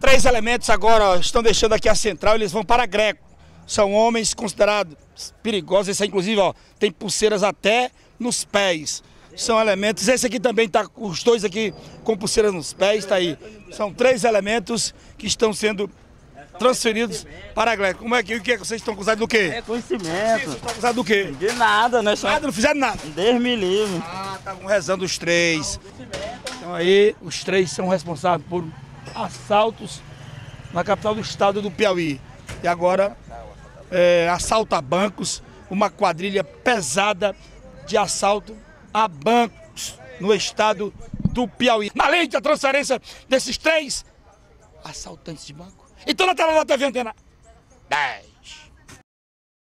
Três elementos agora ó, estão deixando aqui a central, eles vão para Greco. São homens considerados perigosos, esse aí, inclusive, ó, tem pulseiras até nos pés. São elementos, esse aqui também tá, os dois aqui com pulseiras nos pés, tá aí. São três elementos que estão sendo transferidos para Greco. Como é que, o que, é que vocês estão acusados do quê? É conhecimento. Vocês estão acusados do quê? De nada, né? Só Nada, não fizeram nada. Deus me livre. Ah, estavam rezando os três. Então aí, os três são responsáveis por assaltos na capital do estado do Piauí. E agora, é, assalto a bancos, uma quadrilha pesada de assalto a bancos no estado do Piauí. Na lei da transferência desses três assaltantes de banco. Então na tela da TV Antena 10.